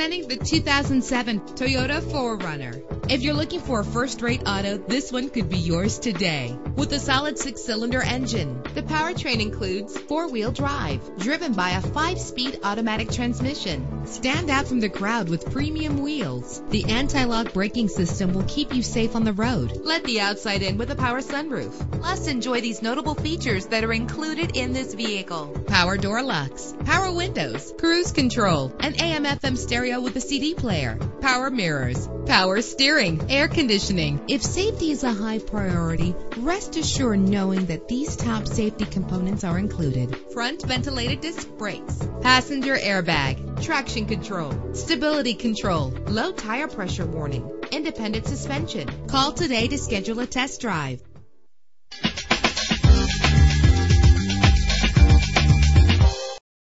Presenting the 2007 Toyota 4Runner. If you're looking for a first-rate auto, this one could be yours today. With a solid six-cylinder engine, the powertrain includes four-wheel drive, driven by a five-speed automatic transmission. Stand out from the crowd with premium wheels. The anti-lock braking system will keep you safe on the road. Let the outside in with a power sunroof. Plus, enjoy these notable features that are included in this vehicle. Power door locks, power windows, cruise control, an AM FM stereo with a CD player, power mirrors, power steering, air conditioning. If safety is a high priority, rest assured knowing that these top safety components are included. Front ventilated disc brakes, passenger airbag, traction control, stability control, low tire pressure warning, independent suspension. Call today to schedule a test drive.